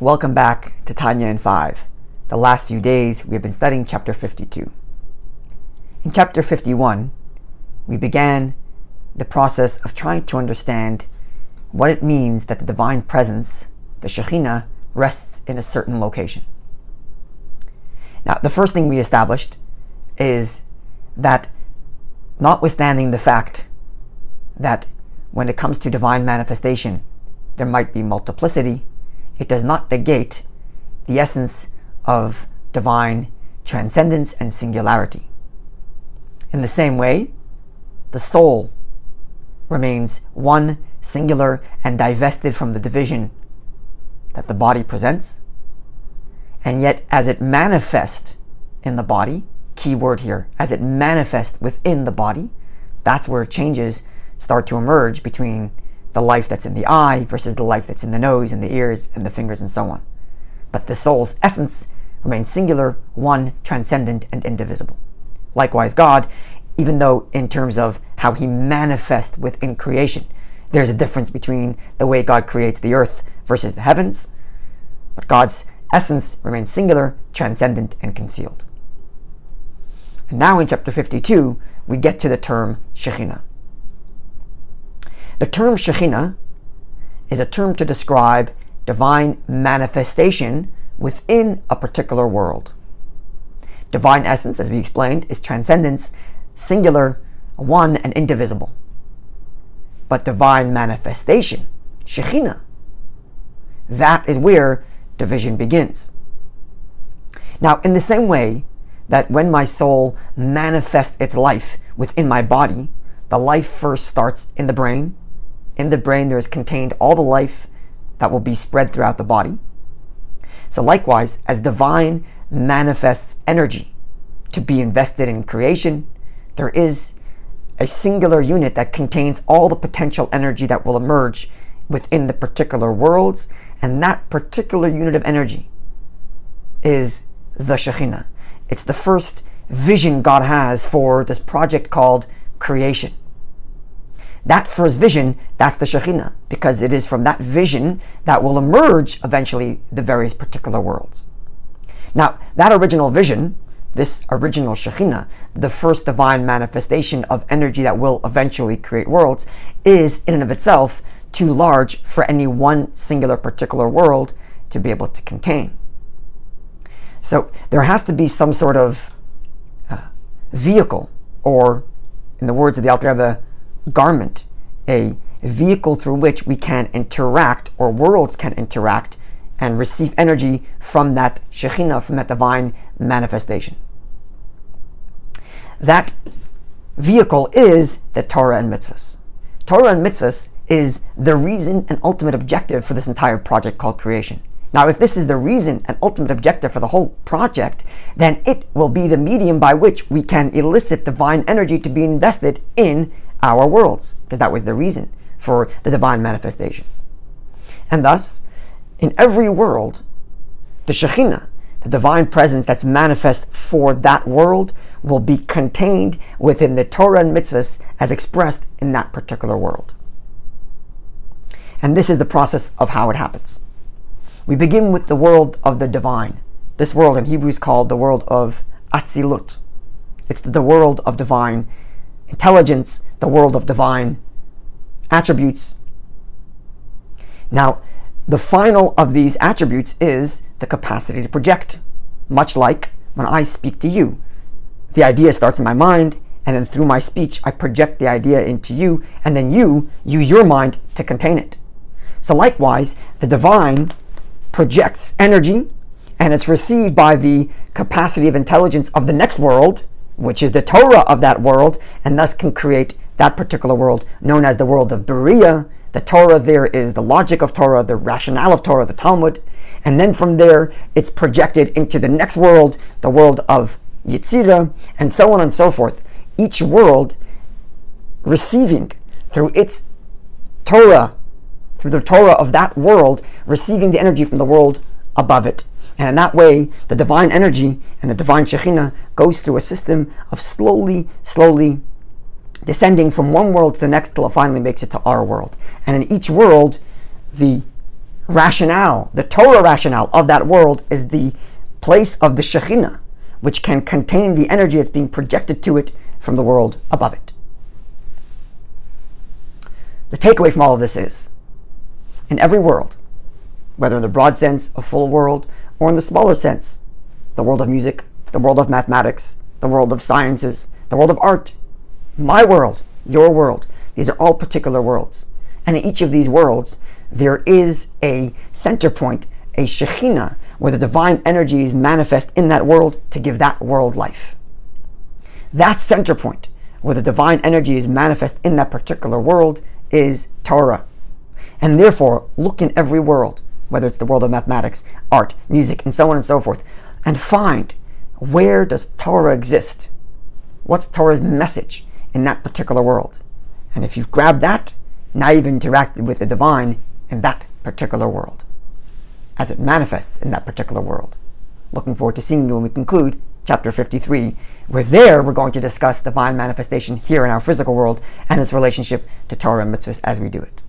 Welcome back to Tanya in 5. The last few days we have been studying chapter 52. In chapter 51, we began the process of trying to understand what it means that the divine presence, the Shekhinah, rests in a certain location. Now, the first thing we established is that, notwithstanding the fact that when it comes to divine manifestation, there might be multiplicity, it does not negate the essence of divine transcendence and singularity. In the same way, the soul remains one, singular, and divested from the division that the body presents. And yet, as it manifests in the body, key word here, as it manifests within the body, that's where changes start to emerge between the life that's in the eye versus the life that's in the nose and the ears and the fingers and so on. But the soul's essence remains singular, one, transcendent, and indivisible. Likewise, God, even though in terms of how he manifests within creation, there's a difference between the way God creates the earth versus the heavens, but God's essence remains singular, transcendent, and concealed. And now in chapter 52, we get to the term Shekhinah. The term Shekhinah is a term to describe divine manifestation within a particular world. Divine essence, as we explained, is transcendence, singular, one, and indivisible. But divine manifestation, Shekhinah, that is where division begins. Now, in the same way that when my soul manifests its life within my body, the life first starts in the brain, in the brain there is contained all the life that will be spread throughout the body. So, likewise, as divine manifests energy to be invested in creation, there is a singular unit that contains all the potential energy that will emerge within the particular worlds, and that particular unit of energy is the Shekhinah. It's the first vision God has for this project called creation. That first vision, that's the Shekhinah, because it is from that vision that will emerge eventually the various particular worlds. Now, that original vision, this original Shekhinah, the first divine manifestation of energy that will eventually create worlds, is in and of itself too large for any one singular particular world to be able to contain. So there has to be some sort of uh, vehicle, or in the words of the Alter Rebbe, garment, a vehicle through which we can interact or worlds can interact and receive energy from that Shekhinah, from that divine manifestation. That vehicle is the Torah and mitzvahs. Torah and mitzvahs is the reason and ultimate objective for this entire project called creation. Now, if this is the reason and ultimate objective for the whole project, then it will be the medium by which we can elicit divine energy to be invested in our worlds, because that was the reason for the divine manifestation. And thus, in every world, the Shekhinah, the divine presence that's manifest for that world, will be contained within the Torah and mitzvahs as expressed in that particular world. And this is the process of how it happens. We begin with the world of the divine. This world in Hebrew is called the world of Atzilut. It's the world of divine intelligence, the world of divine attributes. Now, the final of these attributes is the capacity to project, much like when I speak to you. The idea starts in my mind, and then through my speech, I project the idea into you, and then you use your mind to contain it. So, likewise, the divine projects energy, and it's received by the capacity of intelligence of the next world, which is the Torah of that world, and thus can create that particular world known as the world of Beriah. The Torah there is the logic of Torah, the rationale of Torah, the Talmud. And then from there, it's projected into the next world, the world of Yetzirah, and so on and so forth. Each world receiving through its Torah, through the Torah of that world, receiving the energy from the world above it. And in that way, the divine energy and the divine Shekhinah goes through a system of slowly, slowly descending from one world to the next till it finally makes it to our world. And in each world, the rationale, the Torah rationale of that world is the place of the Shekhinah, which can contain the energy that's being projected to it from the world above it. The takeaway from all of this is in every world, whether in the broad sense, of full world, or in the smaller sense, the world of music, the world of mathematics, the world of sciences, the world of art, my world, your world, these are all particular worlds. And in each of these worlds, there is a center point, a Shekhinah, where the divine energies manifest in that world to give that world life. That center point, where the divine energy is manifest in that particular world, is Torah. And therefore, look in every world, whether it's the world of mathematics, art, music, and so on and so forth, and find where does Torah exist? What's Torah's message in that particular world? And if you've grabbed that, now you've interacted with the divine in that particular world, as it manifests in that particular world. Looking forward to seeing you when we conclude chapter 53, where there we're going to discuss divine manifestation here in our physical world and its relationship to Torah and mitzvahs as we do it.